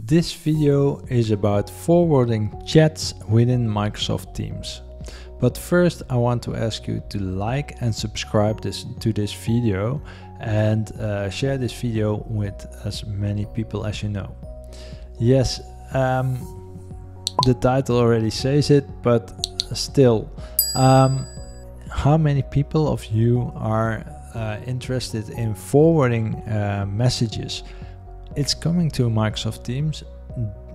This video is about forwarding chats within Microsoft Teams. But first I want to ask you to like and subscribe this, to this video and uh, share this video with as many people as you know. Yes, um, the title already says it, but still, um, how many people of you are uh, interested in forwarding uh, messages? It's coming to Microsoft Teams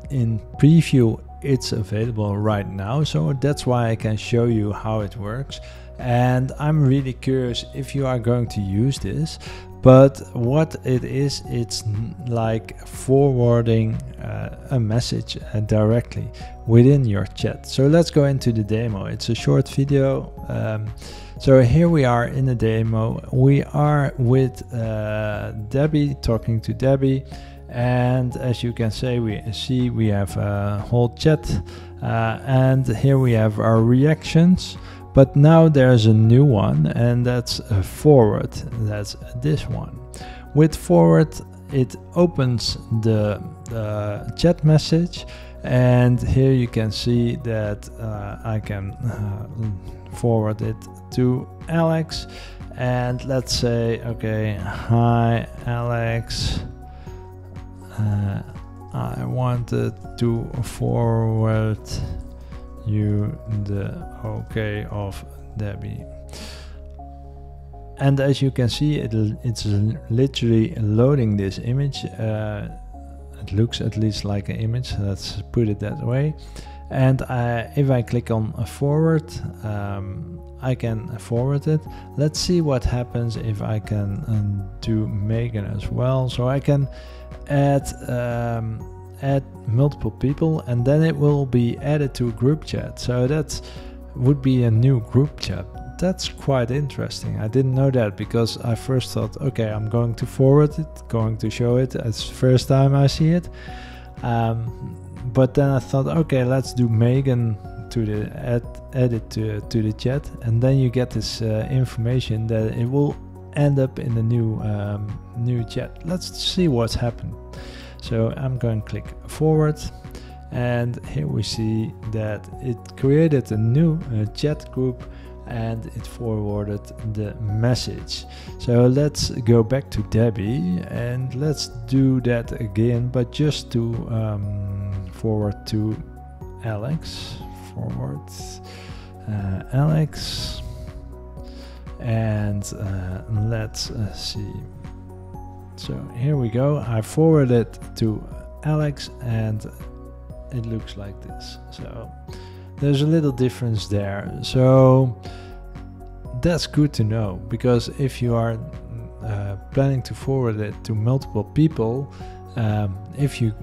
in preview. It's available right now, so that's why I can show you how it works. And I'm really curious if you are going to use this but what it is it's like forwarding uh, a message uh, directly within your chat so let's go into the demo it's a short video um, so here we are in the demo we are with uh, Debbie talking to Debbie and as you can say we see we have a whole chat uh, and here we have our reactions but now there's a new one and that's forward. That's this one. With forward, it opens the uh, chat message and here you can see that uh, I can uh, forward it to Alex and let's say okay hi Alex I wanted to forward you the OK of Debbie. And as you can see, it, it's literally loading this image. Uh, it looks at least like an image, let's put it that way. And uh, if I click on forward, um, I can forward it. Let's see what happens if I can um, do Megan as well. So I can add um, add multiple people and then it will be added to a group chat. So that would be a new group chat. That's quite interesting. I didn't know that because I first thought, okay, I'm going to forward it, going to show it. It's first time I see it. Um, but then I thought, okay, let's do Megan to the add, add it to, to the chat, and then you get this uh, information that it will end up in the new um, new chat. Let's see what's happened. So I'm going to click forward and here we see that it created a new uh, chat group and it forwarded the message. So let's go back to Debbie and let's do that again, but just to um, forward to Alex. Forward uh, Alex and uh, let's uh, see so here we go. I forwarded to Alex and it looks like this. So there's a little difference there. So that's good to know because if you are uh, planning to forward it to multiple people, um, if you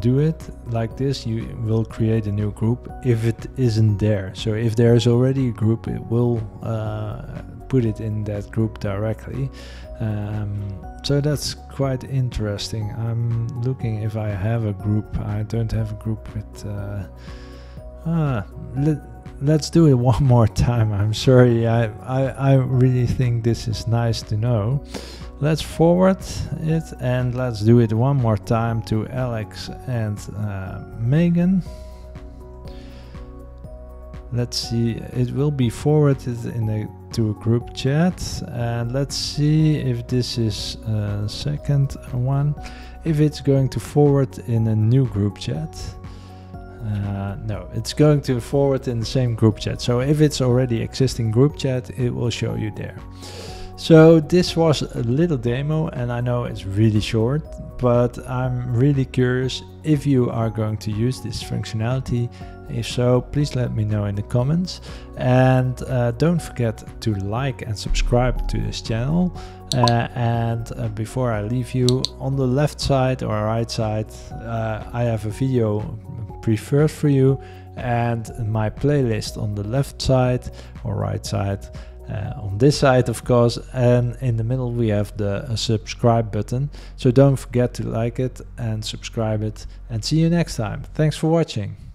do it like this, you will create a new group if it isn't there. So if there's already a group, it will uh, put it in that group directly. Um, so that's quite interesting. I'm looking if I have a group. I don't have a group with. Uh, ah, let, let's do it one more time. I'm sorry. I, I I really think this is nice to know. Let's forward it and let's do it one more time to Alex and uh, Megan. Let's see it will be forwarded in a to a group chat. And let's see if this is a second one. If it's going to forward in a new group chat. Uh, no it's going to forward in the same group chat. So if it's already existing group chat it will show you there so this was a little demo and I know it's really short, but I'm really curious if you are going to use this functionality. If so, please let me know in the comments. And uh, don't forget to like and subscribe to this channel. Uh, and uh, before I leave you, on the left side or right side, uh, I have a video preferred for you and my playlist on the left side or right side on this side of course and in the middle we have the uh, subscribe button. So don't forget to like it and subscribe it and see you next time. Thanks for watching